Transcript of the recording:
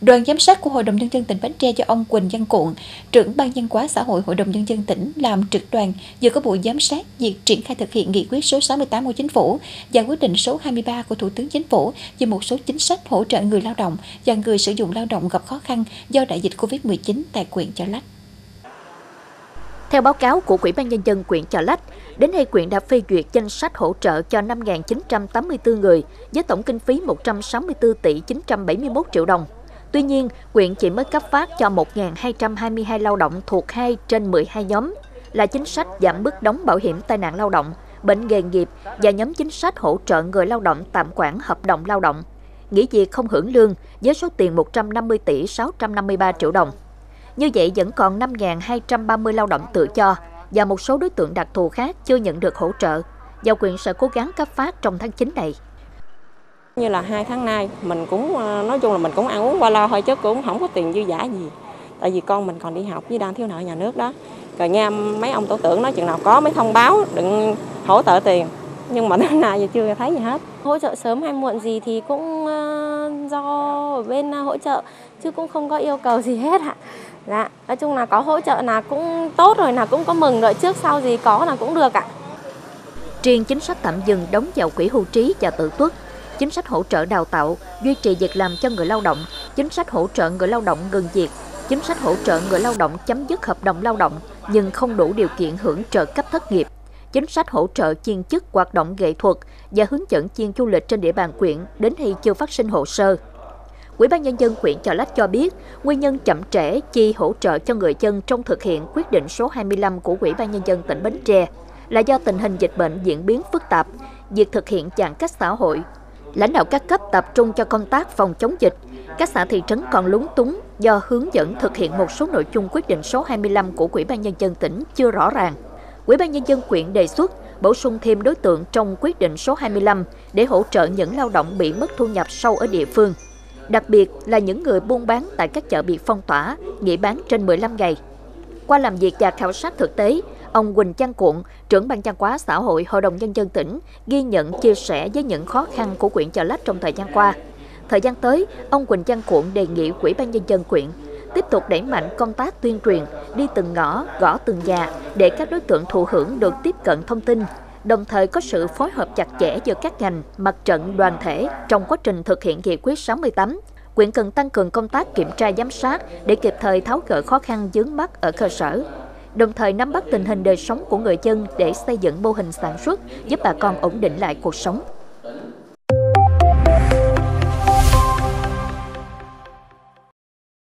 Đoàn giám sát của Hội đồng Nhân dân tỉnh Bến Tre do ông Quỳnh Văn Cuộn, trưởng ban nhân hóa xã hội Hội đồng Nhân dân tỉnh làm trực đoàn vừa có buổi giám sát việc triển khai thực hiện nghị quyết số 68 của Chính phủ và quyết định số 23 của Thủ tướng Chính phủ về một số chính sách hỗ trợ người lao động và người sử dụng lao động gặp khó khăn do đại dịch COVID-19 tại huyện Chợ Lách. Theo báo cáo của Quỹ ban Nhân dân quyện Chợ Lách, đến nay quyện đã phê duyệt danh sách hỗ trợ cho 5.984 người với tổng kinh phí 164 tỷ 971 triệu đồng. Tuy nhiên, quyện chỉ mới cấp phát cho 1.222 lao động thuộc 2 trên 12 nhóm là chính sách giảm mức đóng bảo hiểm tai nạn lao động, bệnh nghề nghiệp và nhóm chính sách hỗ trợ người lao động tạm quản hợp đồng lao động, nghỉ việc không hưởng lương với số tiền 150 tỷ 653 triệu đồng. Như vậy vẫn còn 5.230 lao động tự cho và một số đối tượng đặc thù khác chưa nhận được hỗ trợ và quyền sẽ cố gắng cấp phát trong tháng 9 này. Như là hai tháng nay mình cũng ờ, nói chung là mình cũng ăn uống qua lo thôi chứ cũng không có tiền dư giả gì. Tại vì con mình còn đi học với đang thiếu nợ nhà nước đó. Rồi nghe mấy ông tổ trưởng nói chừng nào có mới thông báo đừng hỗ trợ tiền. Nhưng mà đến nay giờ chưa thấy gì hết. Hỗ trợ sớm hay muộn gì thì cũng ờ, do ở bên hỗ trợ chứ cũng không có yêu cầu gì hết ạ. Dạ, nói chung là có hỗ trợ là cũng tốt rồi là cũng có mừng rồi trước sau gì có là cũng được ạ. Riêng chính sách tạm dừng đóng vào quỹ hưu trí và tự tuất, chính sách hỗ trợ đào tạo, duy trì việc làm cho người lao động, chính sách hỗ trợ người lao động ngừng việc, chính sách hỗ trợ người lao động chấm dứt hợp đồng lao động nhưng không đủ điều kiện hưởng trợ cấp thất nghiệp, chính sách hỗ trợ chuyên chức hoạt động nghệ thuật và hướng dẫn chuyên du lịch trên địa bàn quyện đến khi chưa phát sinh hồ sơ. Ủy ban nhân dân huyện Chợ Lách cho biết, nguyên nhân chậm trễ chi hỗ trợ cho người dân trong thực hiện quyết định số 25 của Ủy ban nhân dân tỉnh Bến Tre là do tình hình dịch bệnh diễn biến phức tạp, việc thực hiện giãn cách xã hội. Lãnh đạo các cấp tập trung cho công tác phòng chống dịch. Các xã thị trấn còn lúng túng do hướng dẫn thực hiện một số nội dung quyết định số 25 của Ủy ban nhân dân tỉnh chưa rõ ràng. Ủy ban nhân dân huyện đề xuất bổ sung thêm đối tượng trong quyết định số 25 để hỗ trợ những lao động bị mất thu nhập sâu ở địa phương đặc biệt là những người buôn bán tại các chợ bị phong tỏa, nghỉ bán trên 15 ngày. Qua làm việc và khảo sát thực tế, ông Quỳnh Trang Cuộn, trưởng ban văn hóa xã hội Hội đồng Nhân dân tỉnh, ghi nhận chia sẻ với những khó khăn của quyện Chợ Lách trong thời gian qua. Thời gian tới, ông Quỳnh Trang Cuộn đề nghị Quỹ ban Nhân dân quyện tiếp tục đẩy mạnh công tác tuyên truyền, đi từng ngõ, gõ từng nhà để các đối tượng thụ hưởng được tiếp cận thông tin, đồng thời có sự phối hợp chặt chẽ giữa các ngành, mặt trận, đoàn thể trong quá trình thực hiện nghị quyết 68. Quyện cần tăng cường công tác kiểm tra giám sát để kịp thời tháo gỡ khó khăn vướng mắt ở cơ sở, đồng thời nắm bắt tình hình đời sống của người dân để xây dựng mô hình sản xuất, giúp bà con ổn định lại cuộc sống.